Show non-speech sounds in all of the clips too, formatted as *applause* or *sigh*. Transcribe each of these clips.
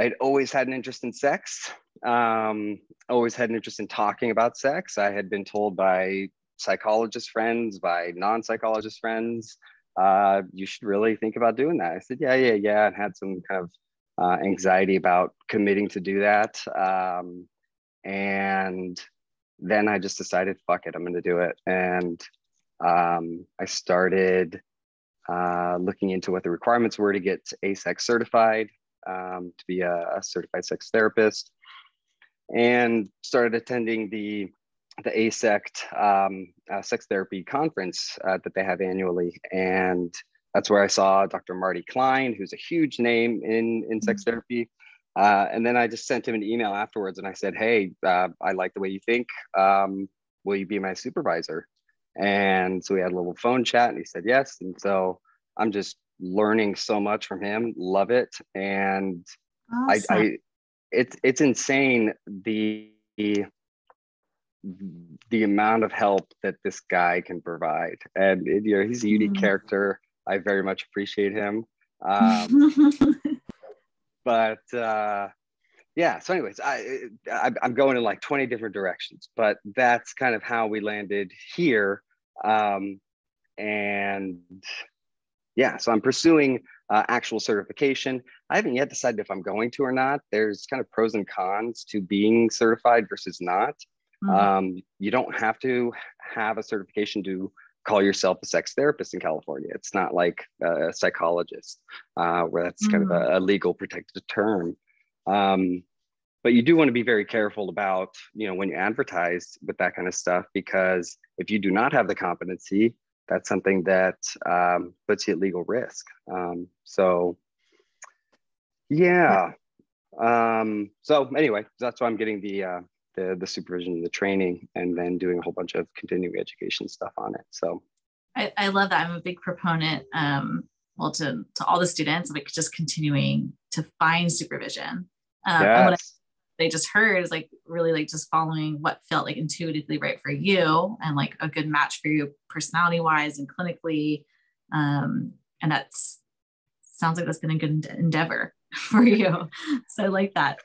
I'd always had an interest in sex. Um, always had an interest in talking about sex. I had been told by psychologist friends, by non-psychologist friends, uh, you should really think about doing that. I said, yeah, yeah, yeah, and had some kind of uh, anxiety about committing to do that. Um, and then I just decided, fuck it, I'm going to do it. And um, I started uh, looking into what the requirements were to get AASECT certified, um, to be a, a, certified sex therapist, and started attending the the AASECT um, uh, sex therapy conference uh, that they have annually. And that's where I saw Dr. Marty Klein, who's a huge name in, in sex mm-hmm. therapy. Uh, and then I just sent him an email afterwards and I said, Hey, uh, I like the way you think. Um, will you be my supervisor? And so we had a little phone chat and he said yes. And so I'm just learning so much from him, love it. And awesome. I, I, it's, it's insane the, the amount of help that this guy can provide. And you know, he's a unique mm. character. I very much appreciate him. Um, *laughs* but uh, yeah. So, anyways, I, I am going in like 20 different directions, but that's kind of how we landed here. Um, and yeah, so I'm pursuing uh, actual certification. I haven't yet decided if I'm going to or not. There's kind of pros and cons to being certified versus not. Mm-hmm. Um, you don't have to have a certification to call yourself a sex therapist in California. It's not like a psychologist, uh, where that's mm-hmm. kind of a, mm. a, legal protected term. Um, but you do want to be very careful about, you know, when you advertise with that kind of stuff, because if you do not have the competency, that's something that um, puts you at legal risk. Um, so, yeah. Um, so anyway, that's why I'm getting the uh, the the supervision, the training, and then doing a whole bunch of continuing education stuff on it. So I, I love that. I'm a big proponent. Um, well, to to all the students, like just continuing to find supervision. Um, yes. I, they just heard is like really like just following what felt like intuitively right for you and like a good match for you personality wise and clinically. Um, and that's sounds like that's been a good endeavor *laughs* for you. So I like that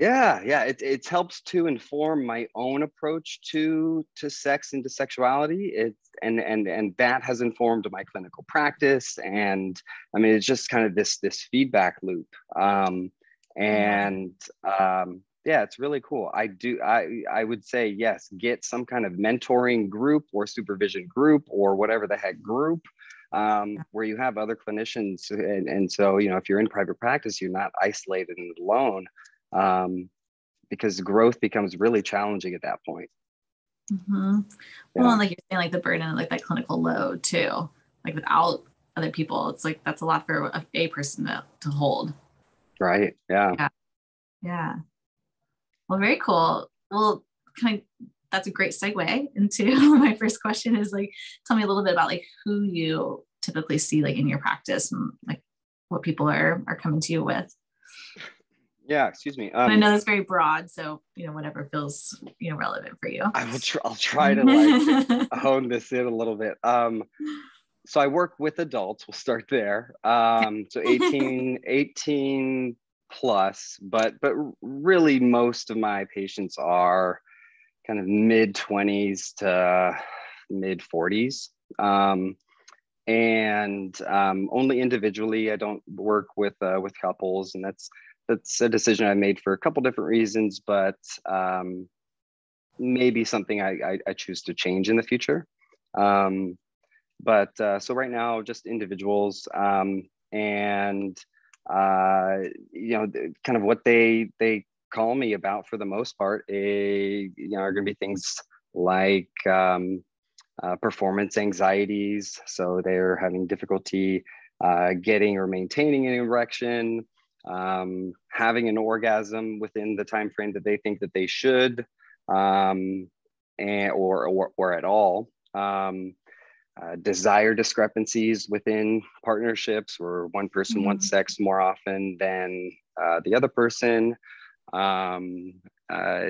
yeah yeah it, it helps to inform my own approach to to sex and to sexuality it's and and and that has informed my clinical practice and i mean it's just kind of this this feedback loop um and um yeah it's really cool i do i i would say yes get some kind of mentoring group or supervision group or whatever the heck group um, where you have other clinicians and, and so you know if you're in private practice you're not isolated and alone um, because growth becomes really challenging at that point. Mm-hmm. Yeah. Well, like you're saying, like the burden, of like that clinical load too, like without other people, it's like that's a lot for a, a person to, to hold. Right. Yeah. Yeah. Yeah. Well, very cool. Well, kind of that's a great segue into *laughs* my first question is like tell me a little bit about like who you typically see like in your practice and like what people are are coming to you with yeah, excuse me. Um, I know that's very broad, so you know whatever feels you know relevant for you. I will. Tr- I'll try to like *laughs* hone this in a little bit. Um, so I work with adults. We'll start there. Um, so 18, *laughs* 18 plus, but but really most of my patients are kind of mid 20s to mid 40s. Um, and um, only individually. I don't work with uh, with couples, and that's that's a decision I made for a couple different reasons, but um, maybe something I, I, I, choose to change in the future. Um, but uh, so right now, just individuals um, and uh, you know, kind of what they they call me about for the most part, eh, you know, are going to be things like um, uh, performance anxieties. So they're having difficulty uh, getting or maintaining an erection um, having an orgasm within the time frame that they think that they should, um, and or, or or at all. Um, uh, desire discrepancies within partnerships where one person mm-hmm. wants sex more often than uh, the other person. Um, uh,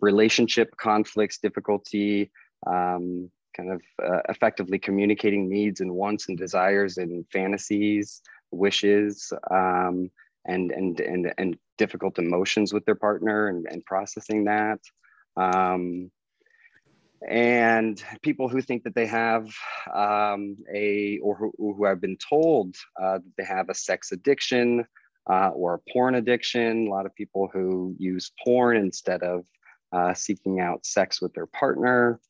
relationship conflicts, difficulty, um, kind of uh, effectively communicating needs and wants and desires and fantasies wishes, um, and and and and difficult emotions with their partner and, and processing that. Um, and people who think that they have um, a or who, who, have been told uh, that they have a sex addiction uh, or a porn addiction. A lot of people who use porn instead of uh, seeking out sex with their partner.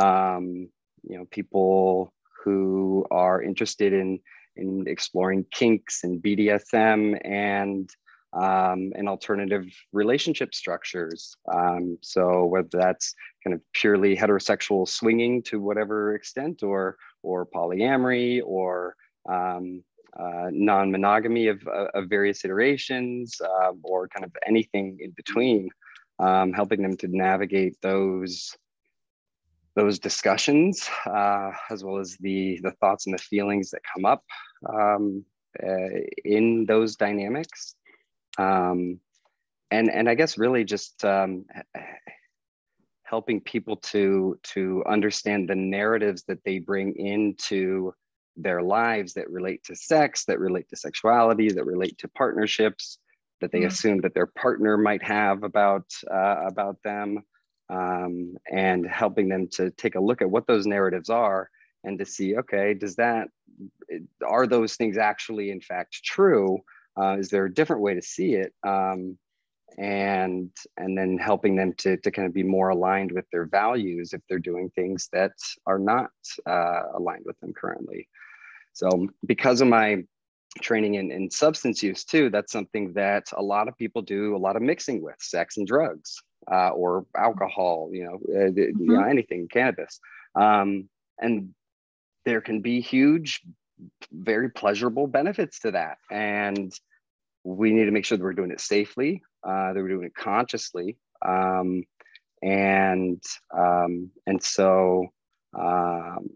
Um, you know, people who are interested in in exploring kinks and BDSM and um, and alternative relationship structures. Um, so whether that's kind of purely heterosexual swinging to whatever extent, or or polyamory, or um, uh, non-monogamy of, uh, of various iterations, uh, or kind of anything in between, um, helping them to navigate those those discussions, uh, as well as the the thoughts and the feelings that come up um, uh, in those dynamics um, and and I guess really just um, helping people to to understand the narratives that they bring into their lives that relate to sex, that relate to sexuality, that relate to partnerships, that they mm-hmm. assume that their partner might have about uh, about them, um, and helping them to take a look at what those narratives are and to see, okay, does that are those things actually in fact true? Uh, is there a different way to see it? Um, and and then helping them to, to kind of be more aligned with their values if they're doing things that are not uh, aligned with them currently. So because of my training in, in substance use too, that's something that a lot of people do a lot of mixing with sex and drugs uh, or alcohol, you know, uh, mm-hmm. you know, anything, cannabis. Um, and there can be huge very pleasurable benefits to that. And we need to make sure that we're doing it safely, uh, that we're doing it consciously. Um, and um, and so um,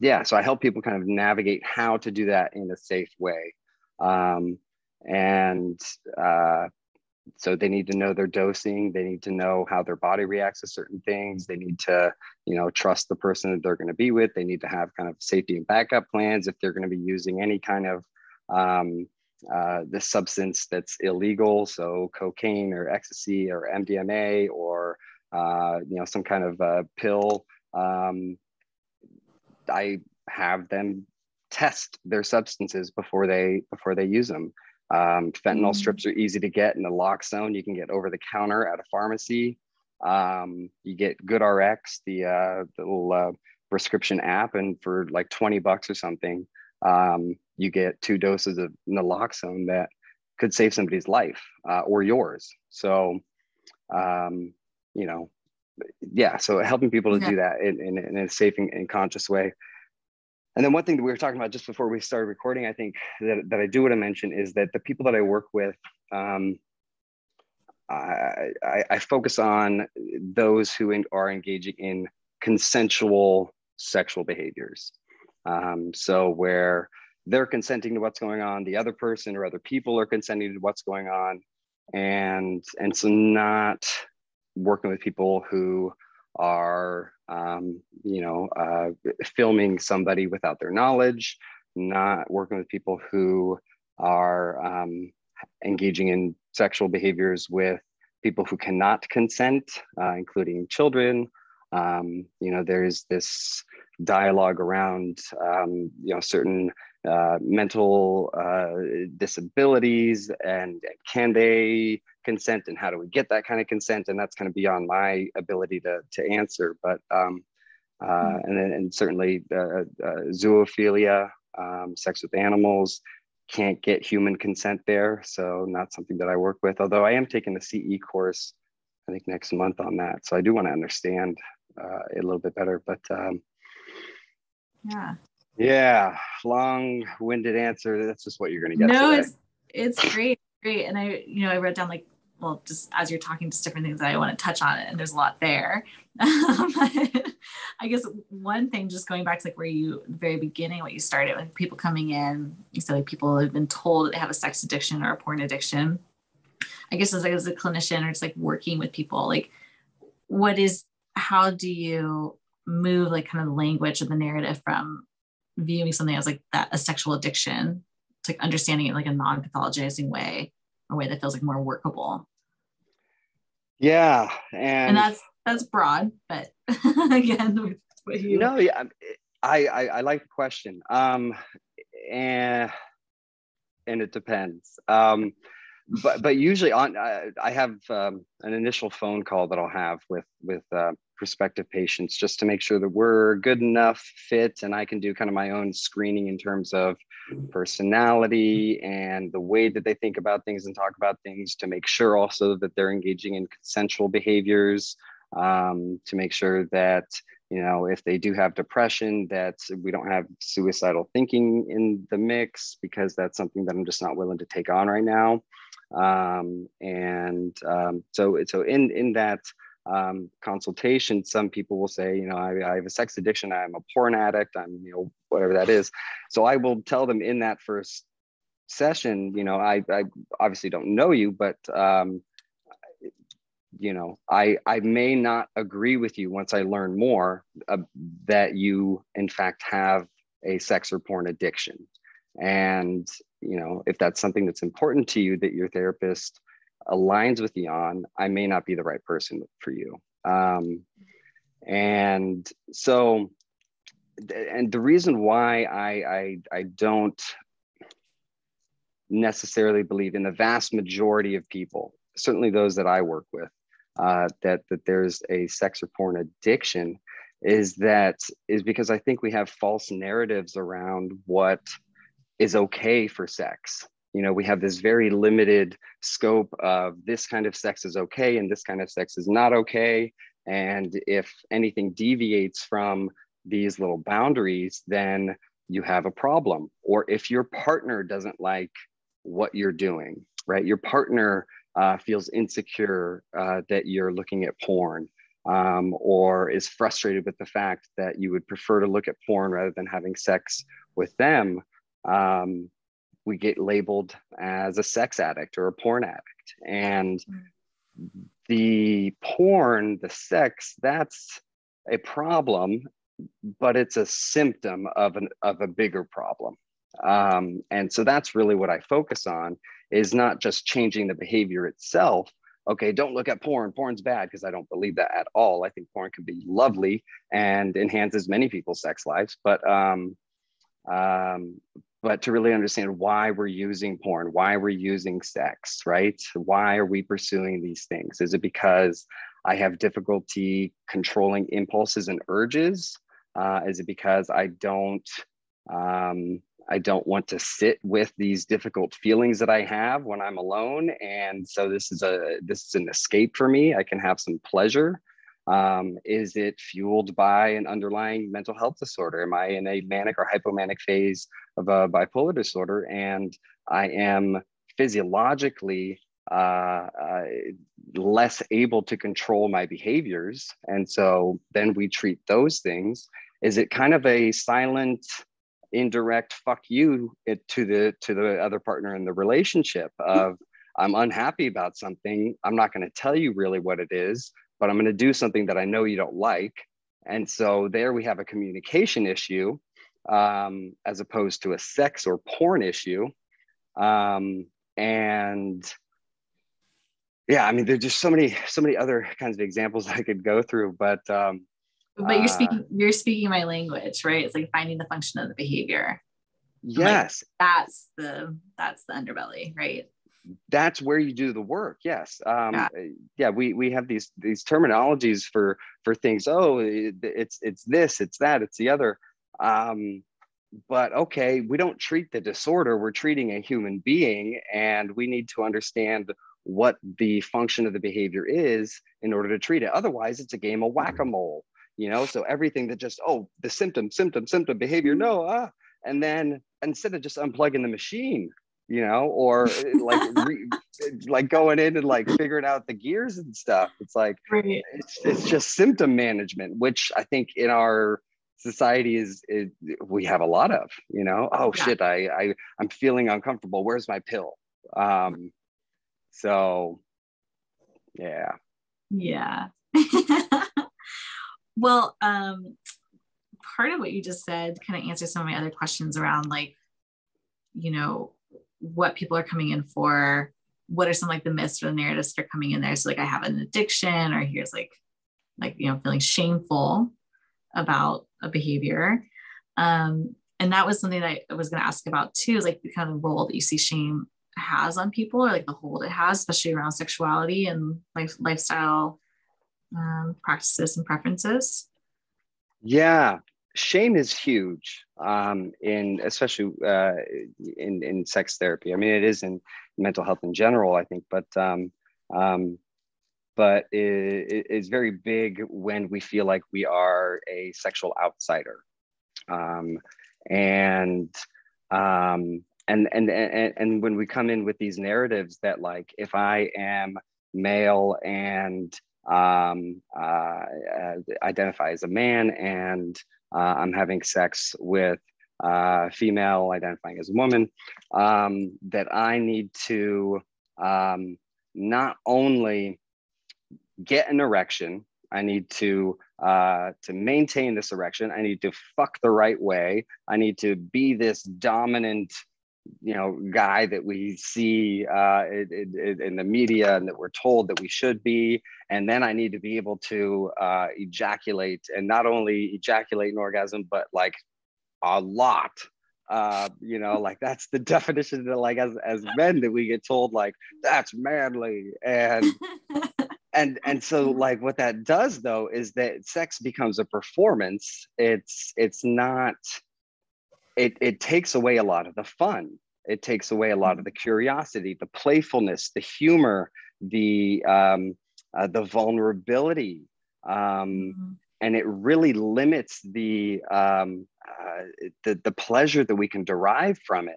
yeah, so I help people kind of navigate how to do that in a safe way. Um, and uh, so they need to know their dosing they need to know how their body reacts to certain things they need to you know trust the person that they're going to be with they need to have kind of safety and backup plans if they're going to be using any kind of um, uh, the substance that's illegal so cocaine or ecstasy or mdma or uh, you know some kind of uh, pill. Um, i have them test their substances before they before they use them um, fentanyl mm. strips are easy to get in naloxone. You can get over the counter at a pharmacy. Um, you get GoodRx, the, uh, the little uh, prescription app, and for like 20 bucks or something, um, you get two doses of naloxone that could save somebody's life uh, or yours. So, um, you know, yeah, so helping people to yeah. do that in, in, in, a safe and, and conscious way. And then one thing that we were talking about just before we started recording, I think that, that I do want to mention is that the people that I work with, um, I, I, I, focus on those who are engaging in consensual sexual behaviors. Um, so where they're consenting to what's going on, the other person or other people are consenting to what's going on, and and so not working with people who are um, you know uh, filming somebody without their knowledge not working with people who are um, engaging in sexual behaviors with people who cannot consent uh, including children. Um, you know there's this dialogue around um, you know certain uh, mental uh, disabilities and can they consent and how do we get that kind of consent and that's kind of beyond my ability to, to answer but um, uh, mm-hmm. and then and certainly uh, uh, zoophilia um, sex with animals can't get human consent there so not something that i work with although i am taking the ce course i think next month on that so i do want to understand uh, a little bit better but um, yeah yeah, long-winded answer. That's just what you're going to get. No, today. it's it's great, great. And I, you know, I wrote down like, well, just as you're talking, just different things that I want to touch on, it, and there's a lot there. *laughs* I guess one thing, just going back to like where you, the very beginning, what you started with people coming in, you said like people have been told that they have a sex addiction or a porn addiction. I guess as like as a clinician or just like working with people, like what is, how do you move like kind of the language of the narrative from viewing something as like that a sexual addiction to understanding it like a non-pathologizing way, a way that feels like more workable. Yeah, and, and that's that's broad, but *laughs* again, you know, yeah, I, I I like the question. Um, and and it depends. Um, but but usually on I, I have um, an initial phone call that I'll have with with uh, prospective patients just to make sure that we're good enough fit and I can do kind of my own screening in terms of personality and the way that they think about things and talk about things to make sure also that they're engaging in consensual behaviors um, to make sure that you know if they do have depression that we don't have suicidal thinking in the mix because that's something that i'm just not willing to take on right now. Um, and um, so so in in that um, consultation some people will say you know I, I have a sex addiction i'm a porn addict i'm you know whatever that is. So i will tell them in that first session you know i, I obviously don't know you but um, you know i i may not agree with you once i learn more uh, that you in fact have a sex or porn addiction. And you know if that's something that's important to you that your therapist aligns with you on i may not be the right person for you um, and so and the reason why I, I i don't necessarily believe in the vast majority of people certainly those that i work with uh, that that there's a sex or porn addiction is that is because I think we have false narratives around what is okay for sex. You know, we have this very limited scope of this kind of sex is okay and this kind of sex is not okay. And if anything deviates from these little boundaries, then you have a problem. Or if your partner doesn't like what you're doing, right? Your partner uh, feels insecure uh, that you're looking at porn um, or is frustrated with the fact that you would prefer to look at porn rather than having sex with them, um, we get labeled as a sex addict or a porn addict. And the porn, the sex, that's a problem, but it's a symptom of, an, of a bigger problem. Um, and so that's really what I focus on is not just changing the behavior itself. Okay, don't look at porn. Porn's bad because I don't believe that at all. I think porn can be lovely and enhances many people's sex lives, but um, um, but to really understand why we're using porn, why we're using sex, right? Why are we pursuing these things? Is it because I have difficulty controlling impulses and urges? Uh, is it because I don't um, I don't want to sit with these difficult feelings that I have when I'm alone. And so this is a this is an escape for me. I can have some pleasure. Um, is it fueled by an underlying mental health disorder? Am I in a manic or hypomanic phase of a bipolar disorder? And I am physiologically uh, uh, less able to control my behaviors. And so then we treat those things. Is it kind of a silent indirect fuck you to the to the other partner in the relationship of i'm unhappy about something i'm not going to tell you really what it is but i'm going to do something that i know you don't like. And so there we have a communication issue um, as opposed to a sex or porn issue. Um, and yeah i mean there's just so many so many other kinds of examples *laughs* i could go through but um, but you're speaking uh, you're speaking my language right? It's like finding the function of the behavior. Yes like, that's the that's the underbelly right that's where you do the work yes. Um, yeah. yeah we we have these these terminologies for for things oh it's it's this it's that it's the other. Um, but okay we don't treat the disorder we're treating a human being and we need to understand what the function of the behavior is in order to treat it. Otherwise it's a game of whack-a-mole you know? So everything that just oh the symptom symptom symptom behavior no ah and then instead of just unplugging the machine you know or eh, like *laughs* re, like going in and like figuring out the gears and stuff. It's like right. it's, it's just symptom management which i think in our society is, is we have a lot of you know? Oh yeah. shit I, I i'm feeling uncomfortable. Where's my pill? Um so yeah. Yeah. *laughs* Well, um, part of what you just said kind of answers some of my other questions around like, you know, what people are coming in for what are some like the myths or the narratives that are coming in there? So like i have an addiction or here's like like you know feeling shameful about a behavior. Um and that was something that i was going to ask about too is like the kind of role that you see shame has on people or like the hold it has especially around sexuality and life lifestyle um, practices and preferences. Yeah shame is huge um, in especially uh, in in sex therapy. I mean, it is in mental health in general, I think, but um, um, but it is very big when we feel like we are a sexual outsider, um, and um, and and and and when we come in with these narratives that like if I am male and um, uh, identify as a man and uh, I'm having sex with uh, female identifying as a woman, um, that I need to um, not only get an erection, I need to uh, to maintain this erection. I need to fuck the right way. I need to be this dominant, you know, guy that we see uh, in, in, in, the media and that we're told that we should be. And then I need to be able to uh, ejaculate and not only ejaculate an orgasm, but like a lot. Uh, you know, like that's the *laughs* definition that like as as men that we get told like that's manly and *laughs* and and so like what that does though is that sex becomes a performance. It's it's not it it takes away a lot of the fun. It takes away a lot of the curiosity, the playfulness, the humor, the um, uh, the vulnerability, um, mm-hmm. and it really limits the, um, uh, the the pleasure that we can derive from it.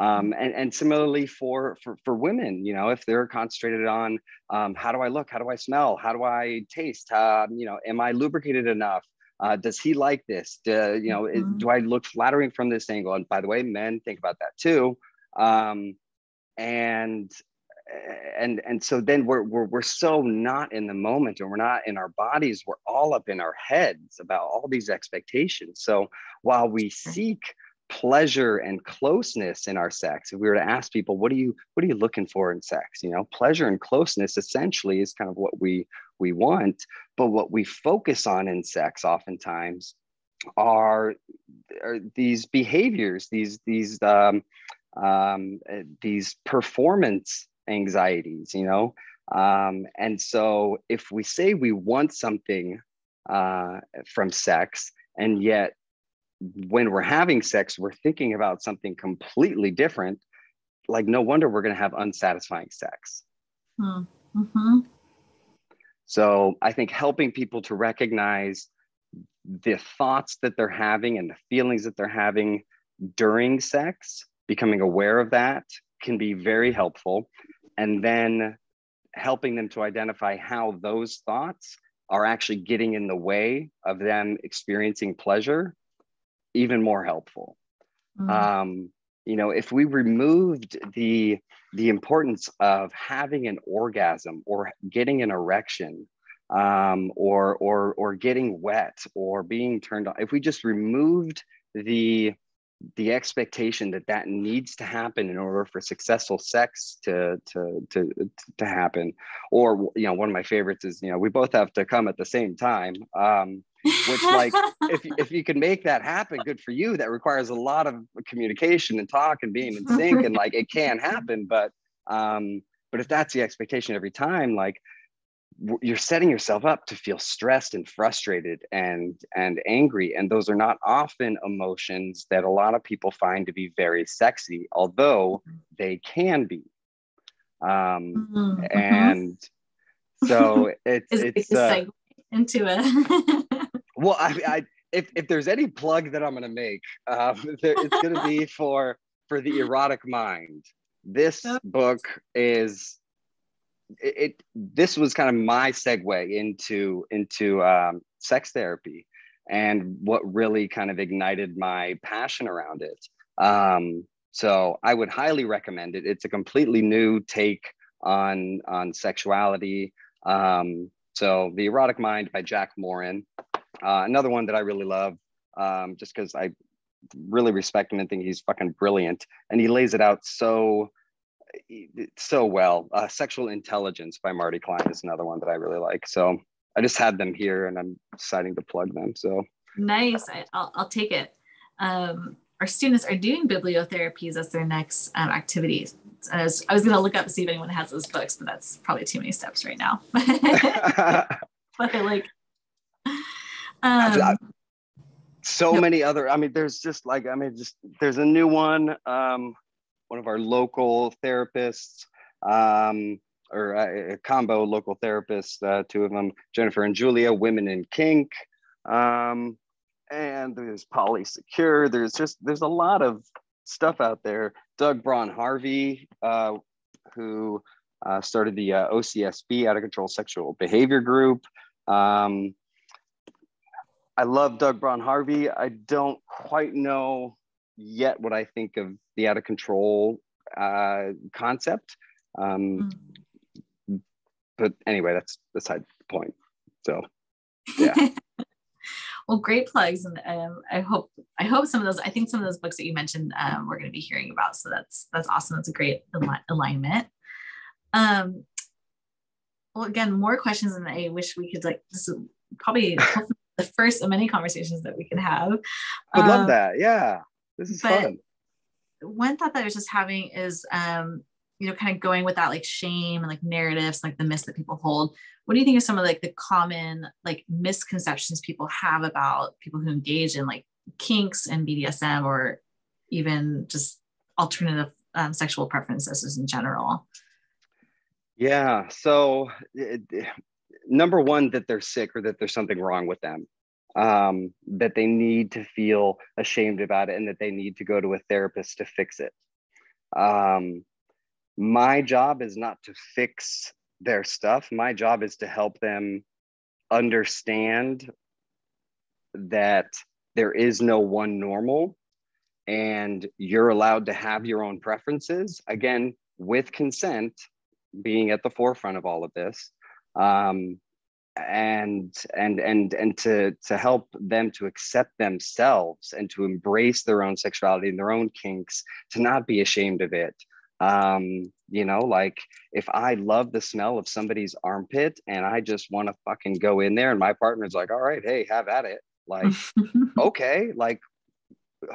Um, and, and similarly for, for, for women, you know, if they're concentrated on um, how do I look, how do I smell, how do I taste, uh, you know, am I lubricated enough? Uh, does he like this? Do, you know, mm-hmm. do I look flattering from this angle? And by the way, men think about that too. Um, and and and so then we're, we're we're so not in the moment and we're not in our bodies we're all up in our heads about all these expectations so while we seek pleasure and closeness in our sex if we were to ask people what are you what are you looking for in sex you know pleasure and closeness essentially is kind of what we we want but what we focus on in sex oftentimes are, are these behaviors these these um, um, these performance anxieties, you know? Um, and so if we say we want something uh, from sex, and yet when we're having sex, we're thinking about something completely different, like no wonder we're going to have unsatisfying sex. Hmm. Mm-hmm. So I think helping people to recognize the thoughts that they're having and the feelings that they're having during sex, becoming aware of that can be very helpful and then helping them to identify how those thoughts are actually getting in the way of them experiencing pleasure even more helpful mm-hmm. um, you know if we removed the the importance of having an orgasm or getting an erection um, or or or getting wet or being turned on if we just removed the the expectation that that needs to happen in order for successful sex to to to to happen or you know one of my favorites is you know we both have to come at the same time um which like if, *laughs* if you can make that happen good for you that requires a lot of communication and talk and being in *laughs* sync and like it can happen but um but if that's the expectation every time like you're setting yourself up to feel stressed and frustrated and and angry and those are not often emotions that a lot of people find to be very sexy although they can be. Um mm-hmm. and so *laughs* it's it's, uh, into it well I, I if, if there's any plug that i'm going to make um, *laughs* it's going to be *laughs* for for the erotic mind. This book is it, it, this was kind of my segue into into um, sex therapy and what really kind of ignited my passion around it. Um, so i would highly recommend it. It's a completely new take on on sexuality. Um, so the erotic mind by jack morin uh, another one that i really love um, just because i really respect him and think he's fucking brilliant. And he lays it out so so well. Uh, Sexual Intelligence by Marty Klein is another one that I really like. So I just had them here and I'm deciding to plug them. So nice. I, will I'll take it. Um, our students are doing bibliotherapies as their next um, activities. I was, I was going to look up to see if anyone has those books, but that's probably too many steps right now. *laughs* *laughs* but like. Um, so many other. I mean, there's just like I mean, just there's a new one. Um, one of our local therapists, um, or a, a combo local therapists, uh, two of them, Jennifer and Julia, Women in Kink. Um, and there's Polysecure. There's just there's a lot of stuff out there. Doug Braun Harvey, uh, who uh, started the uh, OCSB, Out of Control Sexual Behavior Group. Um, I love Doug Braun Harvey. I don't quite know yet what I think of the out of control uh, concept. Um, mm. But anyway, that's beside the point. So, yeah. *laughs* well, great plugs, and um, I hope I hope some of those. I think some of those books that you mentioned um, we're going to be hearing about. So that's that's awesome. That's a great al- alignment. Um, well, again, more questions, and I wish we could like this is probably the first of many conversations that we can have. I love um, that. Yeah, this is fun. One thought that I was just having is um, you know, kind of going with that like shame and like narratives, like the myths that people hold. What do you think are some of like the common like misconceptions people have about people who engage in like kinks and BDSM or even just alternative um, sexual preferences in general? Yeah. So, it, number one, that they're sick or that there's something wrong with them, um, that they need to feel ashamed about it and that they need to go to a therapist to fix it. Um, my job is not to fix their stuff. My job is to help them understand that there is no one normal and you're allowed to have your own preferences again with consent being at the forefront of all of this um, and and and and to to help them to accept themselves and to embrace their own sexuality and their own kinks to not be ashamed of it um, you know, like if I love the smell of somebody's armpit and I just want to fucking go in there and my partner's like, all right, hey, have at it. Like, *laughs* okay, like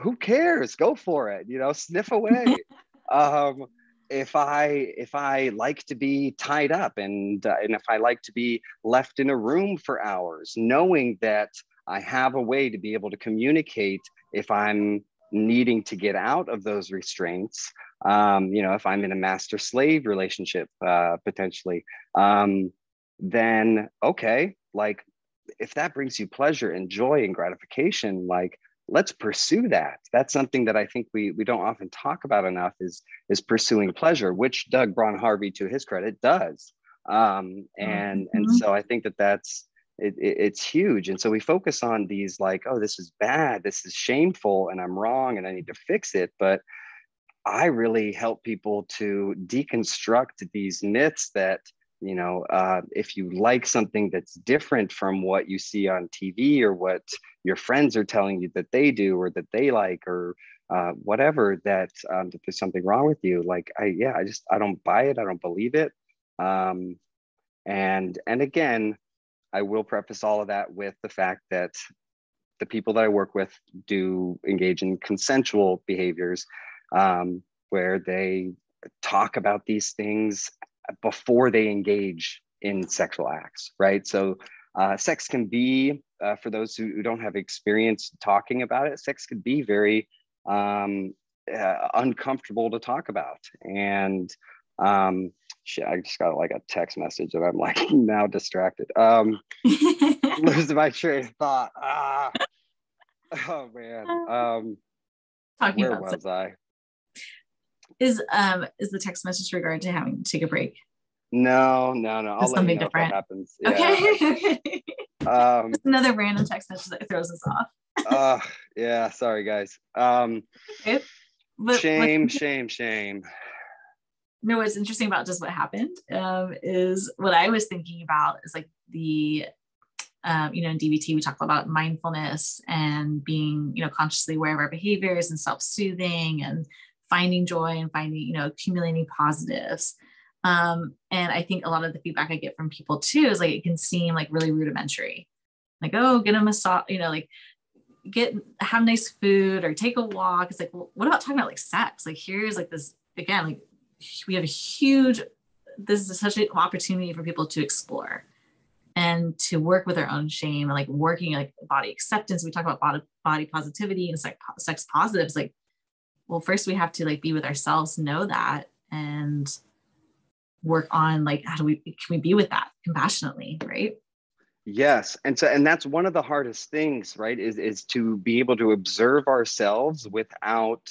who cares? Go for it, you know, sniff away. *laughs* um, if I if I like to be tied up and uh, and if I like to be left in a room for hours, knowing that I have a way to be able to communicate if I'm needing to get out of those restraints um, you know if i'm in a master slave relationship uh, potentially um, then okay like if that brings you pleasure and joy and gratification like let's pursue that. That's something that i think we we don't often talk about enough is is pursuing pleasure which doug braun harvey to his credit does. Um, and mm-hmm. and so i think that that's it, it, it's huge. And so we focus on these like oh this is bad this is shameful and i'm wrong and i need to fix it. But I really help people to deconstruct these myths that, you know, uh, if you like something that's different from what you see on TV or what your friends are telling you that they do or that they like or uh, whatever, that, um, that there's something wrong with you. Like, I, yeah, I just, I don't buy it. I don't believe it. Um, and, and again, I will preface all of that with the fact that the people that I work with do engage in consensual behaviors um, where they talk about these things before they engage in sexual acts, right? So, uh, sex can be, uh, for those who, who, don't have experience talking about it, sex could be very um, uh, uncomfortable to talk about. And um, shit, I just got like a text message and I'm like *laughs* now distracted. Um, *laughs* losing my train of thought. Ah. Oh man. Um, Talking where was sex. I? Is um is the text message regard to having to take a break? No, no, no. I'll something different. happens. Yeah. Okay. okay. *laughs* Um, Just another random text message that throws us off. uh, yeah. Sorry, guys. Um, okay. but shame, *laughs* shame, shame. No, what's interesting about just what happened um, is what I was thinking about is like the um, you know, in DBT, we talk about mindfulness and being, you know, consciously aware of our behaviors and self-soothing and finding joy and finding, you know, accumulating positives. Um, and I think a lot of the feedback I get from people too is like it can seem like really rudimentary. Like, oh, get a massage, you know, like get have nice food or take a walk. It's like, well, what about talking about like sex? Like here's like this again, like we have a huge this is such an opportunity for people to explore and to work with their own shame and like working like body acceptance. We talk about body, body positivity and sex, sex positives. Like, well, first we have to like be with ourselves, know that, and work on like how do we can we be with that compassionately, right? Yes, and so and that's one of the hardest things, right? Is is to be able to observe ourselves without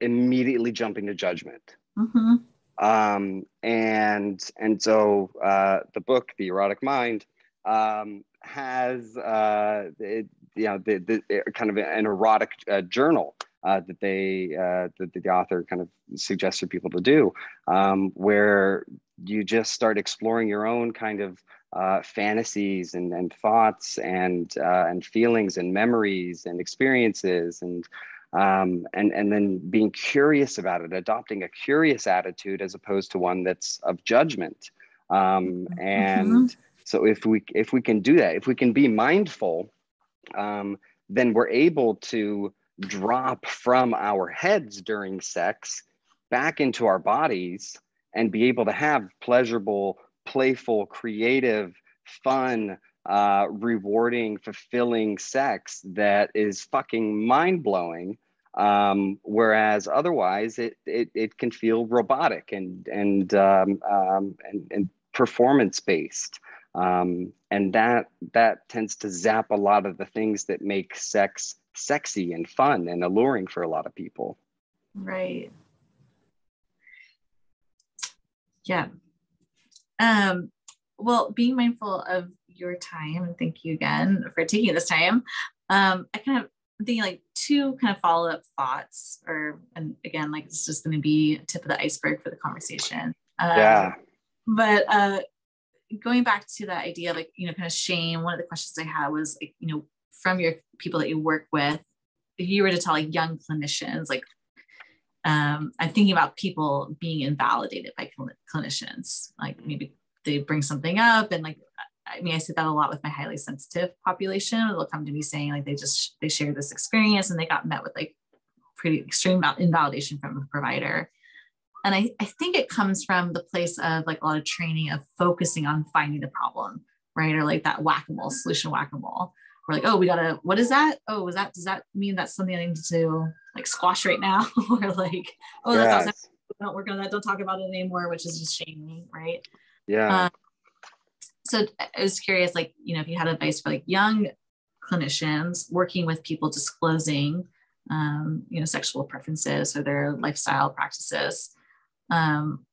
immediately jumping to judgment. Mm-hmm um, and and so uh, the book the erotic mind um, has uh, it, you know the, the kind of an erotic uh, journal uh, that they uh, that the author kind of suggested people to do um, where you just start exploring your own kind of uh, fantasies and, and thoughts and uh, and feelings and memories and experiences and um, and and then being curious about it, adopting a curious attitude as opposed to one that's of judgment. Um, mm-hmm. and mm-hmm. so if we if we can do that, if we can be mindful, um, then we're able to drop from our heads during sex back into our bodies and be able to have pleasurable, playful, creative, fun, uh, rewarding, fulfilling sex that is fucking mind blowing um, whereas otherwise, it, it, it can feel robotic and, and, um, um, and, and performance based. Um, and that, that tends to zap a lot of the things that make sex sexy and fun and alluring for a lot of people. Right. Yeah. Um, well, being mindful of your time, and thank you again for taking this time. Um, I kind of I'm thinking like two kind of follow up thoughts, or and again, like it's just going to be tip of the iceberg for the conversation. Um, yeah. But uh, going back to that idea like you know kind of shame, one of the questions I had was like you know from your people that you work with, if you were to tell like young clinicians like um, I'm thinking about people being invalidated by clinicians, like maybe they bring something up and like I mean, I see that a lot with my highly sensitive population. They'll come to me saying like they just they share this experience and they got met with like pretty extreme invalidation from a provider. And I, I think it comes from the place of like a lot of training of focusing on finding the problem, right? Or like that whack-a-mole solution whack-a-mole. We're like, oh, we gotta, what is that? Oh, is that does that mean that's something I need to like squash right now? *laughs* or like, oh, that's yes. awesome. Don't work on that, don't talk about it anymore, which is just shaming, right? Yeah. Um, so I was curious, like, you know, if you had advice for like young clinicians working with people disclosing, um, you know, sexual preferences or their lifestyle practices, um,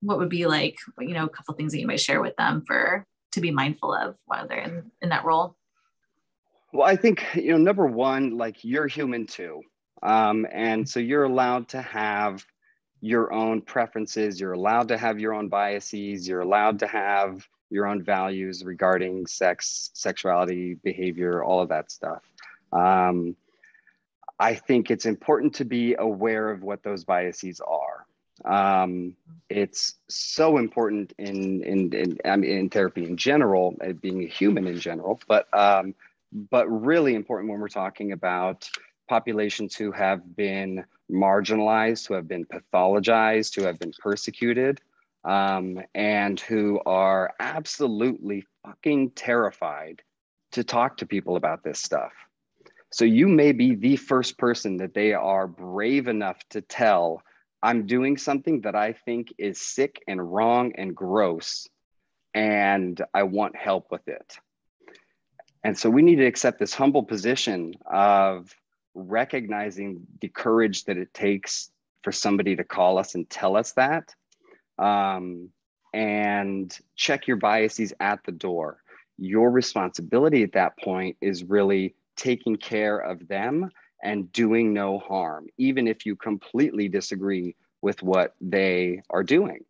what would be like, you know, a couple things that you might share with them for to be mindful of while they're in, in that role? Well, I think, you know, number one, like you're human too. Um, and so you're allowed to have your own preferences, you're allowed to have your own biases, you're allowed to have your own values regarding sex, sexuality, behavior, all of that stuff. Um, I think it's important to be aware of what those biases are. Um, it's so important in, in, in, I mean, in therapy in general, uh, being a human in general, but, um, but really important when we're talking about populations who have been marginalized, who have been pathologized, who have been persecuted um, and who are absolutely fucking terrified to talk to people about this stuff. So you may be the first person that they are brave enough to tell, I'm doing something that I think is sick and wrong and gross, and I want help with it. And so we need to accept this humble position of recognizing the courage that it takes for somebody to call us and tell us that um, and check your biases at the door. Your responsibility at that point is really taking care of them and doing no harm, even if you completely disagree with what they are doing.